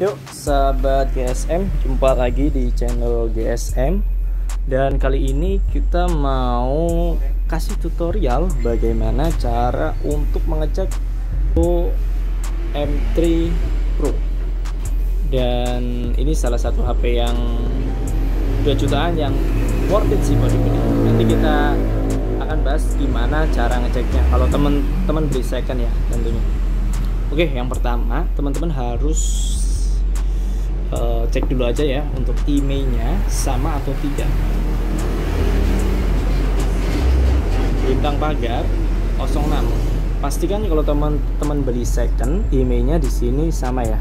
Yuk sahabat GSM, jumpa lagi di channel GSM Dan kali ini kita mau kasih tutorial bagaimana cara untuk mengecek Oppo M3 Pro. Dan ini salah satu HP yang 2 jutaan yang worth it sih buat dibeli. Nanti kita akan bahas gimana cara ngeceknya. Kalau teman-teman beli second ya tentunya. Oke, yang pertama teman-teman harus uh, cek dulu aja ya untuk emailnya sama atau tidak. Bintang pagar 06. Pastikan kalau teman-teman beli second, emailnya di sini sama ya.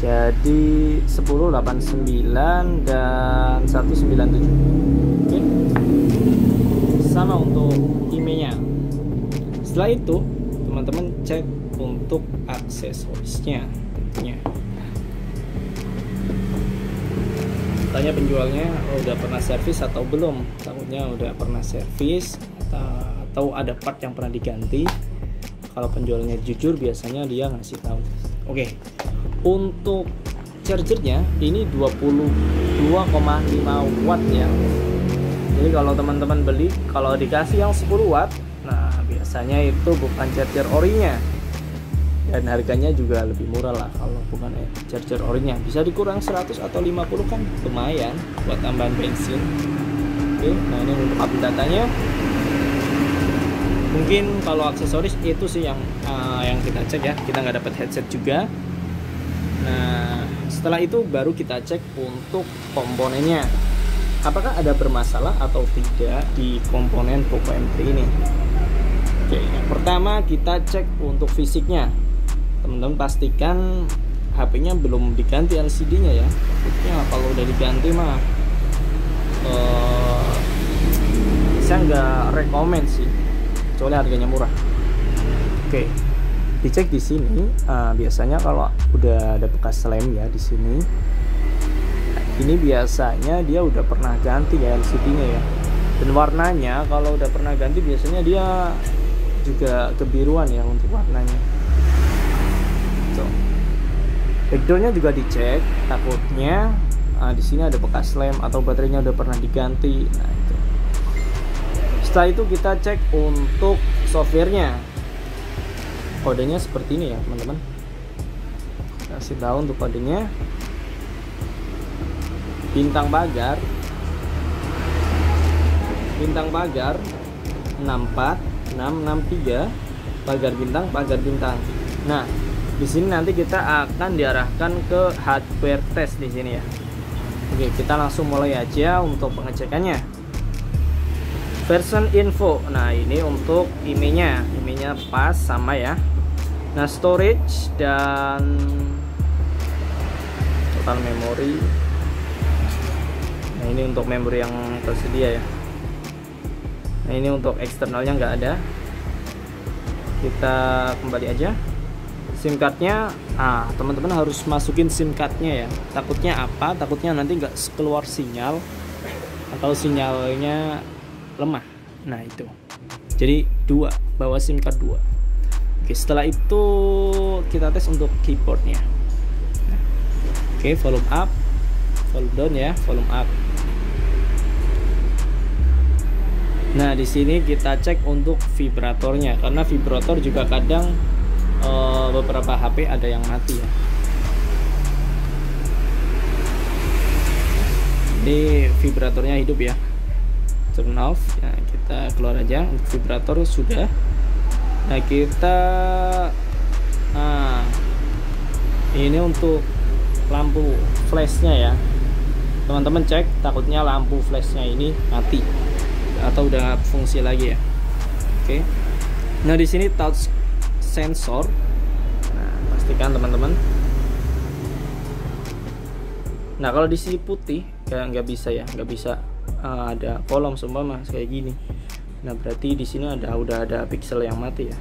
Jadi 1089 dan 197. Oke. Sama untuk emailnya. Setelah itu, teman-teman cek untuk aksesorisnya tentunya tanya penjualnya oh, udah pernah servis atau belum? Takutnya udah pernah servis atau ada part yang pernah diganti. Kalau penjualnya jujur biasanya dia ngasih tahu. Oke untuk chargernya ini 22,5 watt ya. Jadi kalau teman-teman beli kalau dikasih yang 10 watt nah biasanya itu bukan charger orinya dan harganya juga lebih murah lah kalau bukan charger orinya. Bisa dikurang 100 atau 50 kan lumayan buat tambahan bensin. Oke nah ini untuk update datanya. Mungkin kalau aksesoris itu sih yang uh, yang kita cek ya. Kita nggak dapat headset juga. Nah setelah itu baru kita cek untuk komponennya. Apakah ada bermasalah atau tidak di komponen Poco M3 ini? Oke, yang pertama kita cek untuk fisiknya teman-teman pastikan HP-nya belum diganti LCD-nya ya. Takutnya kalau udah diganti mah uh, saya nggak rekomend sih. Kecuali harganya murah. Oke. Dicek di sini uh, biasanya kalau udah ada bekas lem ya di sini ini biasanya dia udah pernah ganti ya LCD-nya ya. Dan warnanya kalau udah pernah ganti biasanya dia juga kebiruan ya untuk warnanya backdoornya juga dicek takutnya nah, di sini ada bekas lem atau baterainya udah pernah diganti. Nah itu. Setelah itu kita cek untuk softwarenya. Kodenya seperti ini ya teman-teman. Kasih tahu untuk kodenya. Bintang pagar. Bintang pagar 64 663 pagar bintang pagar bintang. Nah di sini nanti kita akan diarahkan ke hardware test di sini ya. Oke kita langsung mulai aja untuk pengecekannya. Version info. Nah ini untuk emailnya emailnya pas sama ya. Nah storage dan total memori. Nah ini untuk memori yang tersedia ya. Nah ini untuk eksternalnya nggak ada. Kita kembali aja SIM cardnya ah teman-teman harus masukin SIM cardnya ya. Takutnya apa? Takutnya nanti nggak keluar sinyal atau sinyalnya lemah. Nah itu. Jadi dua. Bawa SIM card dua. Oke setelah itu kita tes untuk keyboardnya. Oke volume up volume down ya volume up. Nah, di sini kita cek untuk vibratornya karena vibrator juga kadang uh, beberapa HP ada yang mati ya. Ini vibratornya hidup ya. Turn off. Ya kita keluar aja. Vibrator sudah. Nah kita nah ini untuk lampu flashnya ya. Teman-teman cek takutnya lampu flashnya ini mati atau udah fungsi lagi ya. Oke. Nah di sini touch sensor. Nah pastikan teman-teman. Nah kalau di sini putih ya nggak bisa ya nggak bisa uh, ada kolom seumpama kayak gini. Nah berarti di sini ada udah ada pixel yang mati ya?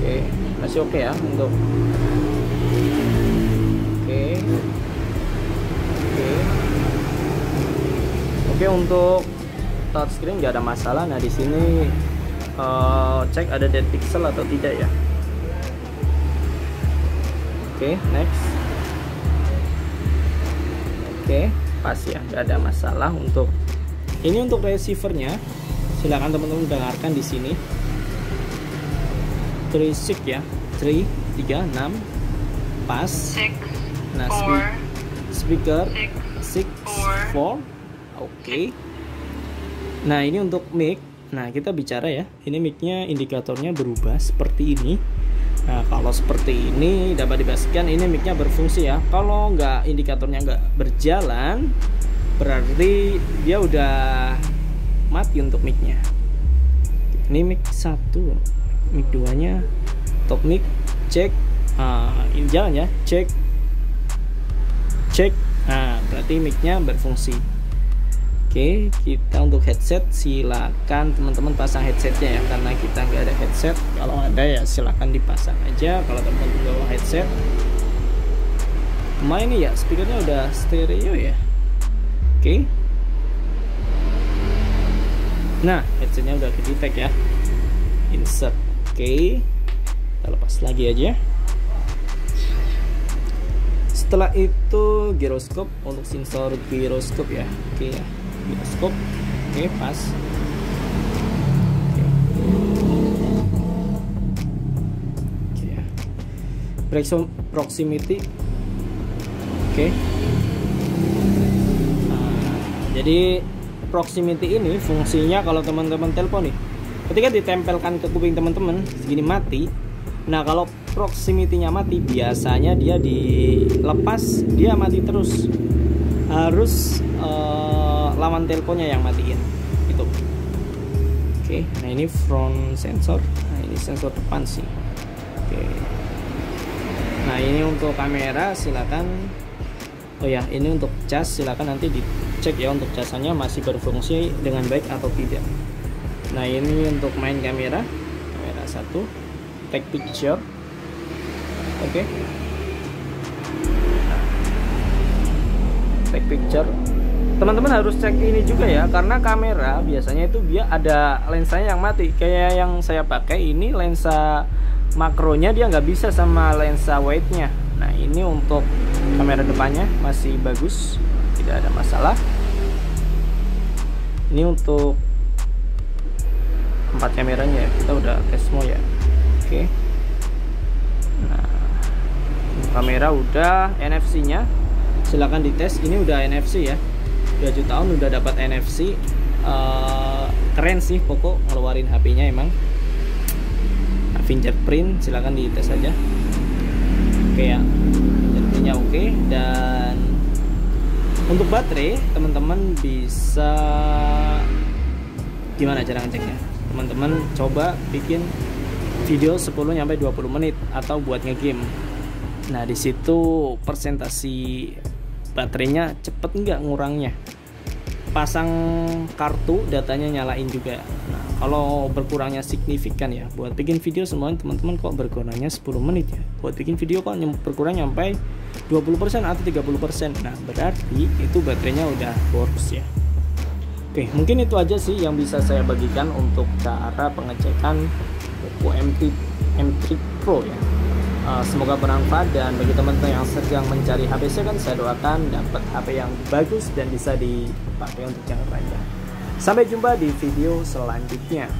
Oke masih oke okay ya untuk oke. Oke. Oke untuk touchscreen nggak ada masalah. Nah di sini uh, cek ada dead pixel atau tidak ya. Okay, next. Oke okay, pas ya nggak ada masalah untuk ini untuk receivernya. Silakan teman-teman dengarkan di sini. 3 6 ya. 3 3 6 pas. Nah speaker 6 4 oke. okay. Nah ini untuk mic nah kita bicara ya ini micnya indikatornya berubah seperti ini Nah, kalau seperti ini dapat dipastikan ini micnya berfungsi ya. Kalau nggak indikatornya nggak berjalan, berarti dia udah mati untuk micnya. Ini mic satu, mic duanya, top mic, cek, nah, ini jalan ya, cek, cek. Nah, berarti micnya berfungsi. Oke, kita untuk headset silakan teman-teman pasang headsetnya ya karena kita nggak ada headset. Kalau ada ya silakan dipasang aja. Kalau teman-teman bawa headset, main ya speakernya udah stereo ya. Oke. Nah, headsetnya udah ke detect ya. Insert. Oke. Kita lepas lagi aja. Setelah itu giroskop untuk sensor giroskop ya. Oke ya bioskop. Oke pas. Oke. Ya. Proximity. Oke. Nah, jadi proximity ini fungsinya kalau teman-teman telepon nih. Ketika ditempelkan ke kuping teman-teman segini mati. Nah kalau proximity-nya mati biasanya dia dilepas dia mati terus. Harus uh, lawan teleponnya yang matiin. Itu oke nah ini front sensor. Nah ini sensor depan sih. Oke. Nah ini untuk kamera silakan. Oh ya ini untuk cas silakan nanti dicek ya untuk casanya masih berfungsi dengan baik atau tidak. Nah ini untuk main kamera. Kamera satu. Take picture. Oke. Okay. take picture teman-teman harus cek ini juga ya karena kamera biasanya itu dia ada lensanya yang mati. Kayak yang saya pakai ini lensa makronya dia nggak bisa sama lensa wide-nya. Nah ini untuk kamera depannya masih bagus tidak ada masalah. Ini untuk empat kameranya ya kita udah tes semua ya. Oke. Nah kamera udah NFC nya silahkan dites ini udah NFC ya 7 tahun udah dapat NFC uh, eh, keren sih pokok ngeluarin HP-nya emang. Nah, fingerprint silahkan dites aja. Oke ya fingerprintnya oke dan untuk baterai teman-teman bisa gimana cara ngeceknya? Teman-teman coba bikin video 10 sampai 20 menit atau buat ngegame. Nah di situ presentasi baterainya cepet nggak ngurangnya? Pasang kartu datanya nyalain juga. Nah kalau berkurangnya signifikan ya buat bikin video semuanya teman-teman kok berkurangnya 10 menit ya? Buat bikin video kok berkurang sampai 20% atau 30% nah berarti itu baterainya udah boros ya. Oke, mungkin itu aja sih yang bisa saya bagikan untuk cara pengecekan Oppo M3, M3 Pro ya. Uh, semoga bermanfaat dan bagi teman-teman yang sedang mencari HP kan saya doakan dapat HP yang bagus dan bisa dipakai untuk jangka panjang. Sampai jumpa di video selanjutnya.